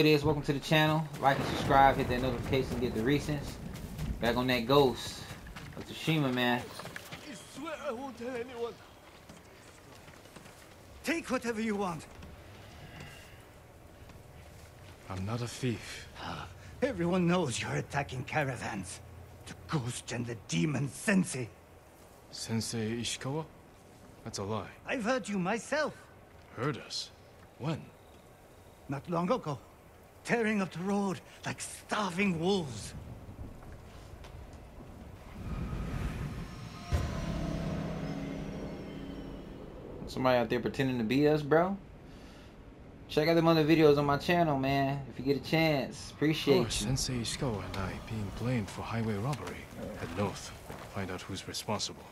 it is. Welcome to the channel. Like and subscribe. Hit that notification. Get the recents. Back on that ghost of Tsushima, man. I swear I won't tell anyone. Take whatever you want. I'm not a thief. Ah, everyone knows you're attacking caravans. The ghost and the demon Sensei. Sensei Ishikawa? That's a lie. I've heard you myself. Heard us? When? Not long ago. Tearing up the road like starving wolves. Somebody out there pretending to be us, bro. Check out them other videos on my channel, man. If you get a chance, appreciate you. Sensei Ishikawa and I being blamed for highway robbery. Head north. Find out who's responsible.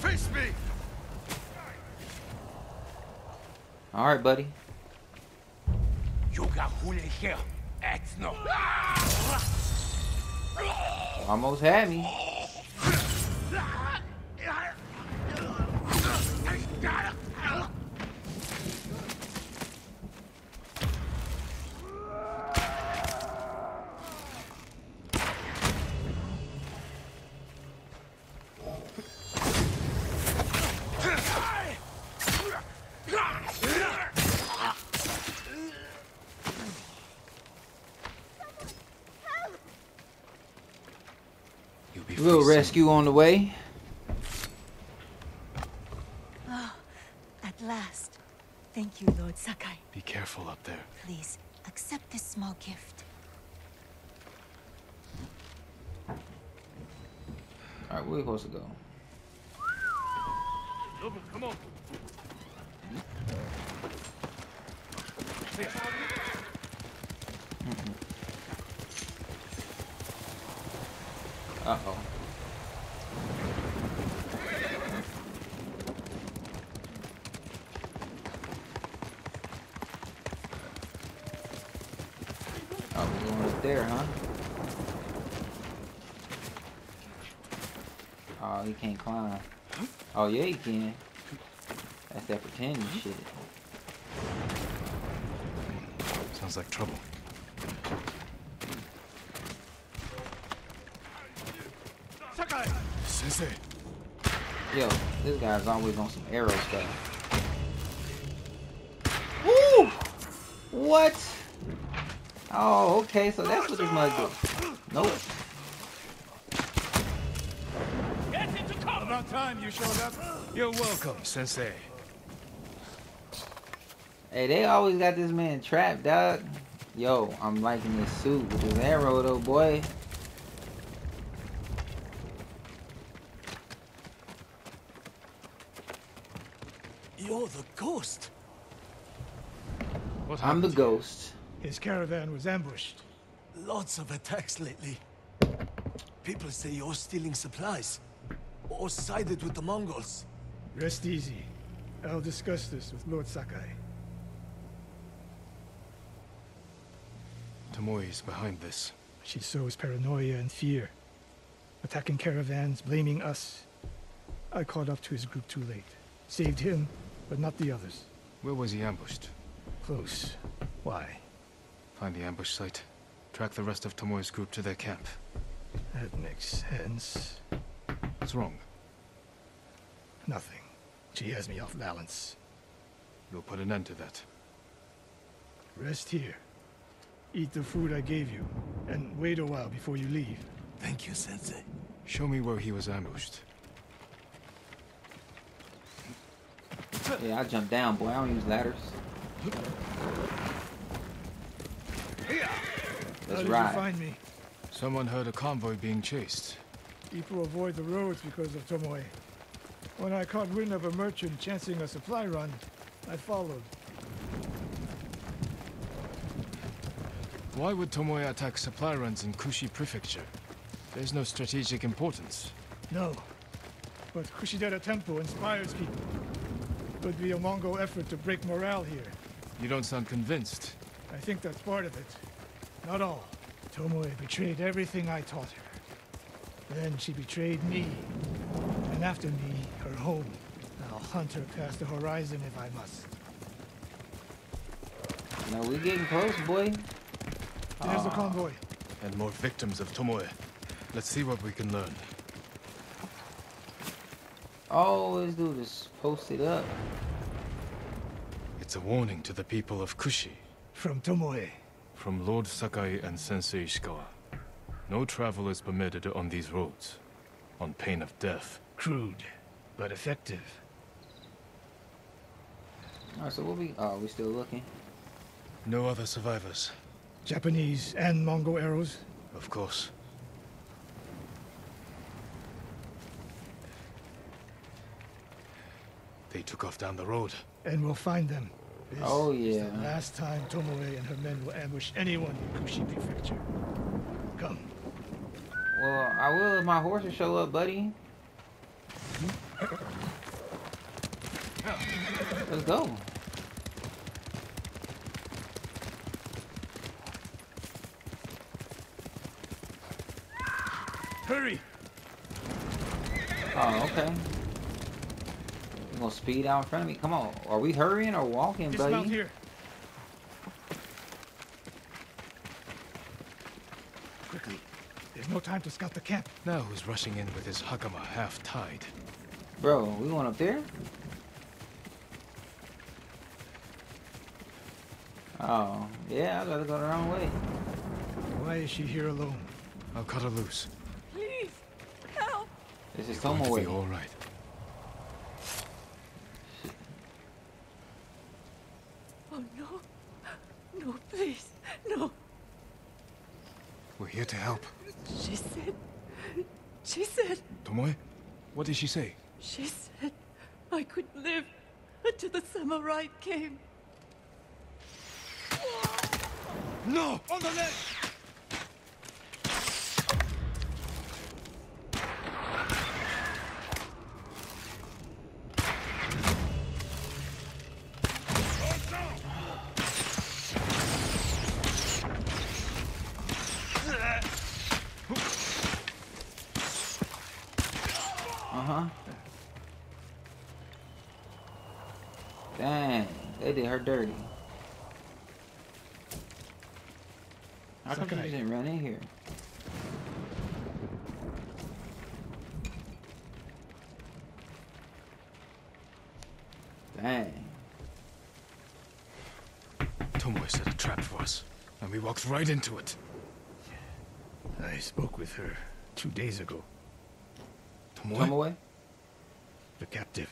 Face me! All right, buddy. You got Hule here. Act no. Almost had me. You'll be Little facing- rescue on the way. Oh, At last. Thank you, Lord Sakai. Be careful up there. Please, accept this small gift. All right, where we supposed to go? Come on. Uh oh. We're up there, huh? Oh, he can't climb. Oh, yeah, he can. That's that pretending shit. Sounds like trouble. Sensei! Yo, this guy's always on some arrow stuff. Woo! What? Oh, okay, so that's what this mug do. Nope. Get into cover! About time you showed up. You're welcome, Sensei. Hey, they always got this man trapped, dog. Yo, I'm liking this suit with this arrow, though, boy. You're the ghost. What I'm the ghost. His caravan was ambushed. Lots of attacks lately. People say you're stealing supplies. Or sided with the Mongols. Rest easy. I'll discuss this with Lord Sakai. Tomoe is behind this. She sows paranoia and fear. Attacking caravans, blaming us. I caught up to his group too late. Saved him, but not the others. Where was he ambushed? Close. Why? Find the ambush site. Track the rest of Tomoe's group to their camp. That makes sense. What's wrong? Nothing. She has me off balance. You'll put an end to that. Rest here. Eat the food I gave you, and wait a while before you leave. Thank you, Sensei. Show me where he was ambushed. Yeah, I jump down, boy. I don't use ladders. How Let's did ride. you find me? Someone heard a convoy being chased. People avoid the roads because of Tomoe. When I caught wind of a merchant chancing a supply run, I followed. Why would Tomoe attack supply runs in Kushi Prefecture? There's no strategic importance. No. But Kushidera Temple inspires people. It would be a Mongol effort to break morale here. You don't sound convinced. I think that's part of it. Not all. Tomoe betrayed everything I taught her. Then she betrayed me. And after me, her home. I'll hunt her past the horizon if I must. Now we're getting close, boy. There's the ah. convoy. And more victims of Tomoe. Let's see what we can learn. Always do this. Post it up. It's a warning to the people of Kushi. From Tomoe. From Lord Sakai and Sensei Ishikawa. No travel is permitted on these roads. On pain of death. Crude, but effective. Alright, so we'll be... oh we still looking. No other survivors. Japanese and Mongol arrows. Of course. They took off down the road. And we'll find them. This Oh, is yeah. the last time Tomoe and her men will ambush anyone in Kushi Prefecture. Come. Well, I will if my horses show up, buddy. Let's go. Hurry! Oh, okay. You gonna speed out in front of me? Come on. Are we hurrying or walking, Dismount buddy? here. Quickly. There's no time to scout the camp. Now who's rushing in with his hakama half tied? Bro, we going up there? Oh, yeah, I gotta go the wrong way. Why is she here alone? I'll cut her loose. Please, help! This is Going Tomo way. all right. Oh no. No, please. No. We're here to help. She said. She said. Tomoe? What did she say? She said I could live until the samurai came. No! On the leg! Dang, they did her dirty. How come she Sakai. didn't run in here? Dang. Tomoe set a trap for us, and we walked right into it. I spoke with her two days ago. Tomoe? Come away? The captive.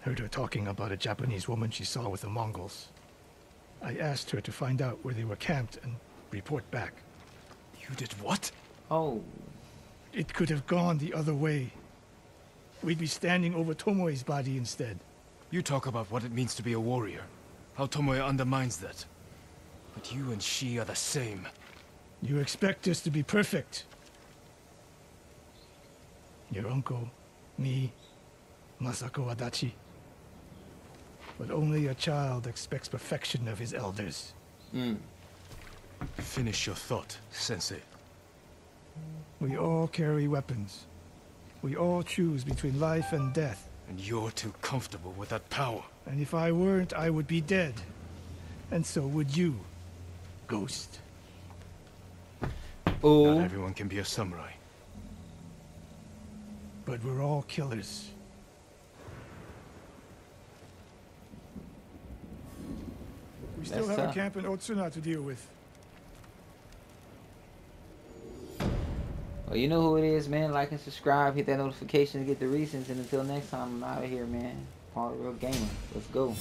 Heard her talking about a Japanese woman she saw with the Mongols. I asked her to find out where they were camped and report back. You did what? Oh, It could have gone the other way. We'd be standing over Tomoe's body instead. You talk about what it means to be a warrior. How Tomoe undermines that. But you and she are the same. You expect us to be perfect. Your uncle, me, Masako Adachi. But only a child expects perfection of his elders. mm. Finish your thought, Sensei. We all carry weapons. We all choose between life and death. And you're too comfortable with that power. And if I weren't, I would be dead. And so would you, Ghost. Not Ooh. everyone can be a samurai. But we're all killers. Still That's have tough. a camp in Otsuna to deal with. Well, you know who it is, man. Like and subscribe, hit that notification to get the recents. And until next time, I'm out of here, man. Paul, the real gamer. Let's go.